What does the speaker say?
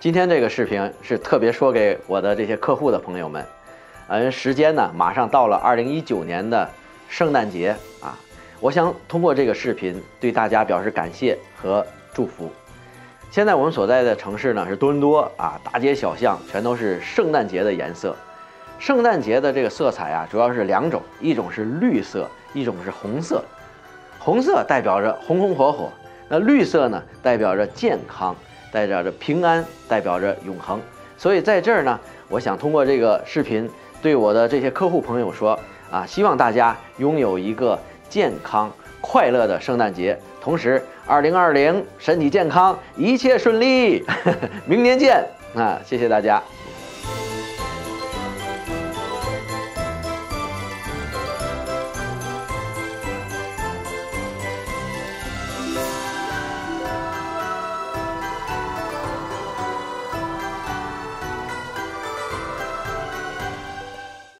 今天这个视频是特别说给我的这些客户的朋友们，嗯，时间呢马上到了二零一九年的圣诞节啊，我想通过这个视频对大家表示感谢和祝福。现在我们所在的城市呢是多伦多啊，大街小巷全都是圣诞节的颜色。圣诞节的这个色彩啊，主要是两种，一种是绿色，一种是红色。红色代表着红红火火，那绿色呢代表着健康。代表着平安，代表着永恒，所以在这儿呢，我想通过这个视频对我的这些客户朋友说啊，希望大家拥有一个健康快乐的圣诞节，同时二零二零身体健康，一切顺利，明年见啊！谢谢大家。